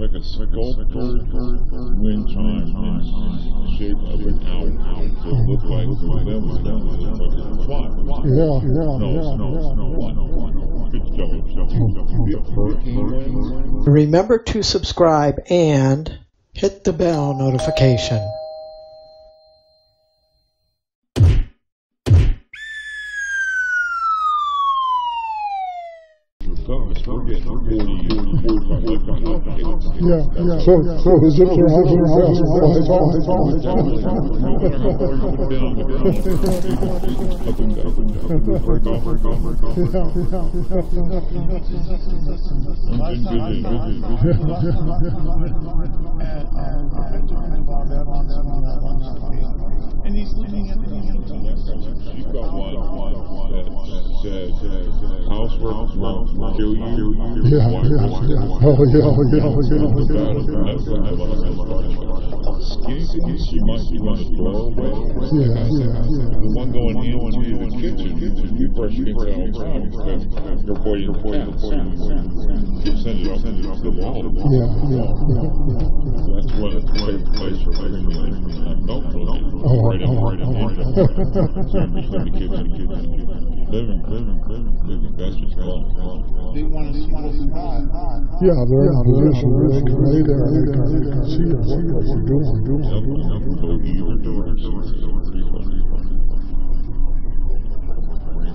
like a sculptured wind chime in the shape of an owl. So it looked like. Yeah, yeah, No, yeah, no, no, no, no. Remember to subscribe and hit the bell notification. Yeah, yeah. So, so the zips are out there fast. Fly, fly, fly, fly. And he's looking at the She's got one that says, housework won't kill you. Yeah, yeah, yeah. Oh, yeah, oh, yeah, oh, yeah, oh, yeah. Skinny thing, she might be on the doorway. Yeah, yeah, yeah. The one going into the kitchen, you brush against it all the time because your boy, your boy, your boy, send it up, send the wall. Yeah, yeah, yeah, yeah. That's of the place for fingernails. Don't Oh, right in, oh, right in, oh, right in. oh. So I'm just in the kitchen, living, living, living, living. That's just fun. They want to see what's hot. Yeah, they're in a position where they can lay there and they can, they can see what what you're doing, doing, Yep, doing. yep, go either direction.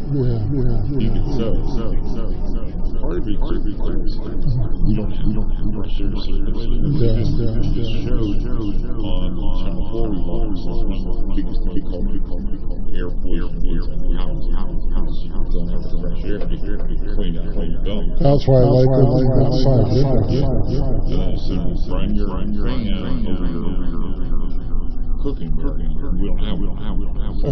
Yeah, yeah, You yeah. can so, so, so, so. Part of it, part of it, part of it. We don't, we don't, we don't share the circulation. We Yeah, just, yeah, we just yeah. showed on Channel Four we lost one of the biggest thing called, called, called air pollution is in the house. Don't have the fresh air to get, to get clean out, clean dumb. That's why I like the like outside window. Uh, so run your fan over your cooking, cooking. We don't have, we don't have, we don't have. Set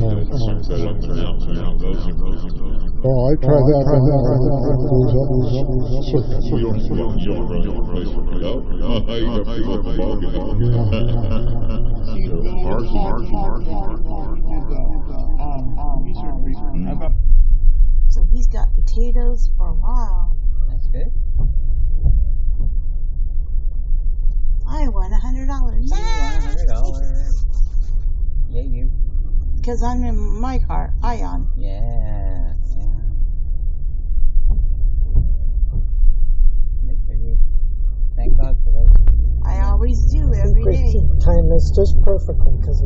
it up and out, so now those are, those are. Oh, I tried that, but that, that, that goes up, goes up, goes up. You don't, you don't, you don't run your place for it up. Oh, you got people up above you. See, So Bill, ours is, ours is, ours is, ours is, ours is. did the, um, um, research, research about So he's got potatoes for a while. That's good. I won a hundred dollars. You won a hundred dollars. Yeah, you. Because I'm in my car, Ion. Yeah. yeah. Make sure you thank God for those. I always do every day. Time timed this just perfectly because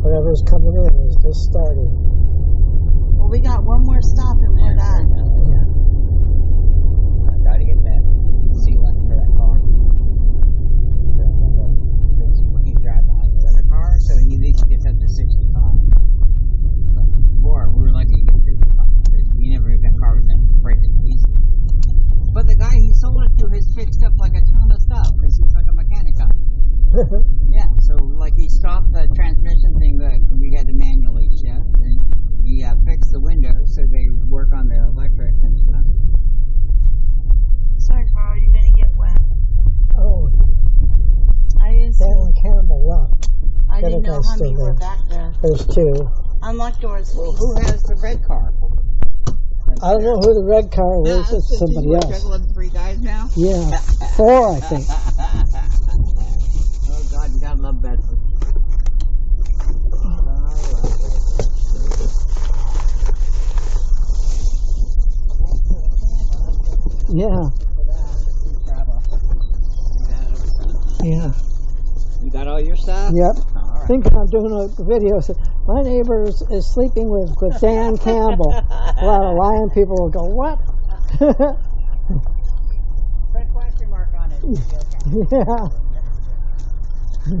whatever's coming in is just starting. Well, we got one more stop and we're done. I gotta get that sealant for that car. For that window. Because He drives on his other car, so he at least gets up to 65. But before, we were lucky to get 55. because You never knew if that car was going to break it easy. But the guy he sold it to has fixed up like a ton of stuff because he's like a mechanic guy. Yeah, so like he stopped the transmission thing that we had to manually shift, and he uh, fixed the windows so they work on the electric and stuff. Sorry, Carl, you're gonna get wet. Oh, I didn't see. Dan Campbell left. I the didn't know guy's how many were back there. There's two. Unlock doors, Well, please. who has the red car? I don't know who the red car Yeah, was. It's somebody we're else. juggling three guys now. Yeah, four, I think. oh God, you gotta love Bedford. I love Bedford. Yeah, yeah, You got all your stuff? yep. All I right. think I'm doing a video. Say, My neighbor is, is sleeping with, with Dan Campbell. A lot of lying people will go, what? Put a question mark on it. You'll be okay. yeah.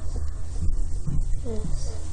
This